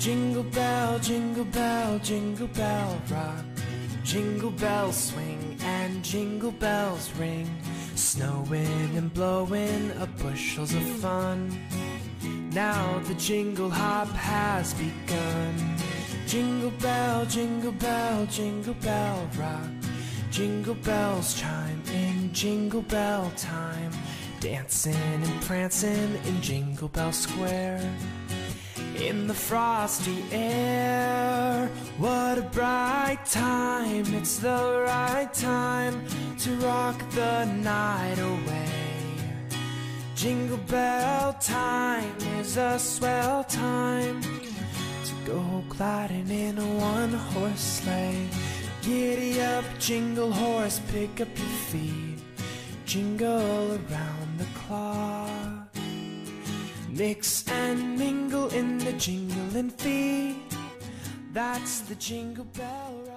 Jingle bell, jingle bell, jingle bell rock. Jingle bells swing and jingle bells ring. Snowing and blowing up bushels of fun. Now the jingle hop has begun. Jingle bell, jingle bell, jingle bell rock. Jingle bells chime in jingle bell time. Dancing and prancing in Jingle Bell Square. In the frosty air, what a bright time! It's the right time to rock the night away. Jingle bell time is a swell time to go gliding in a one horse sleigh. Giddy up, jingle horse, pick up your feet, jingle around. Mix and mingle in the jingling feet. That's the jingle bell.